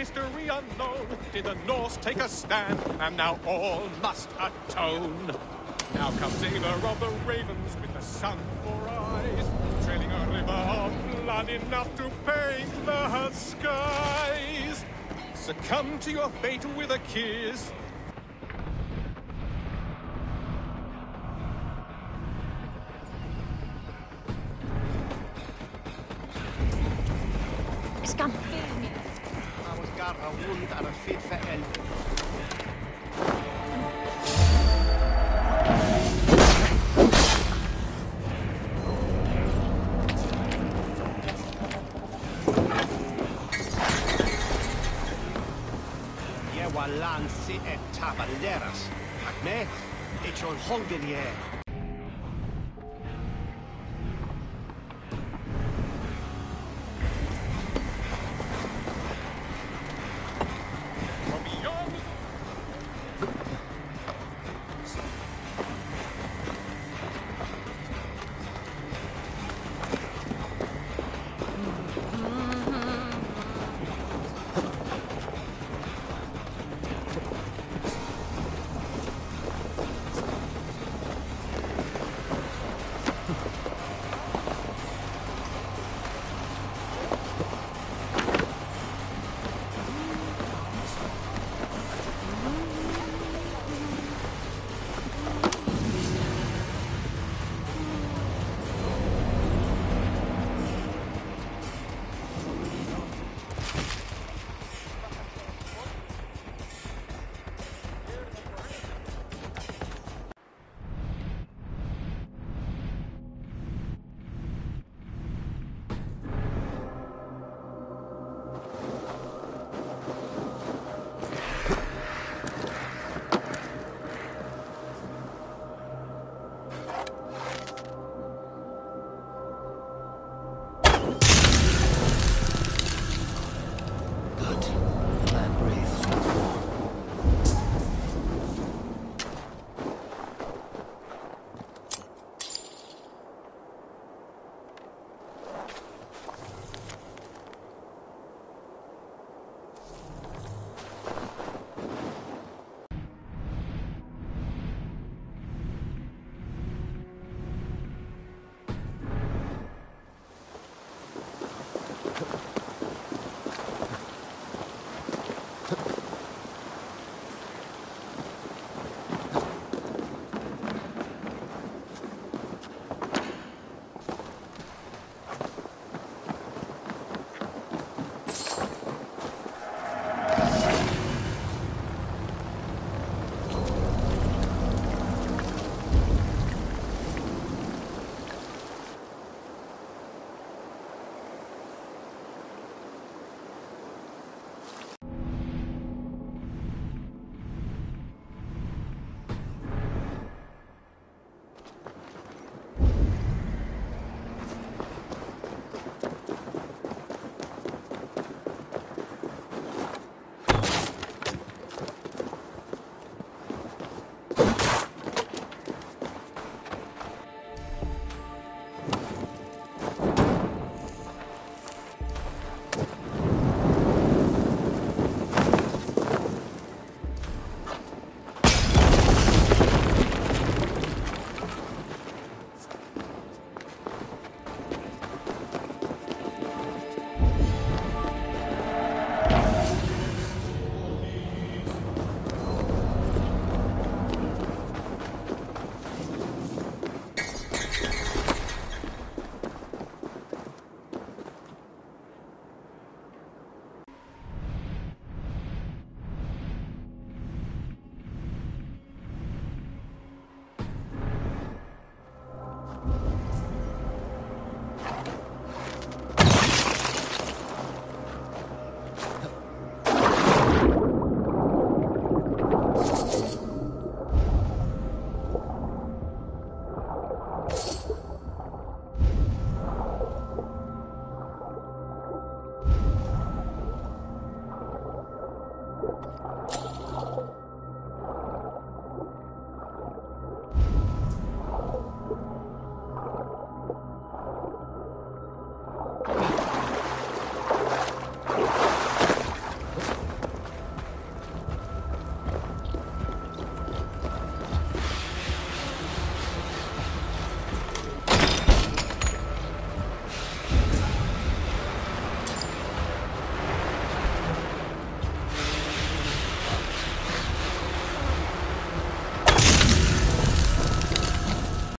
history unknown did the Norse take a stand, and now all must atone. Now comes Eivor of the Ravens with the sun for eyes, trailing a river of blood enough to paint the skies. Succumb to your fate with a kiss. Skam. Our garra wund ar y ffyd fe en. Ie wa lan si e tabanderas. Ac me, e tro'n hongen ie.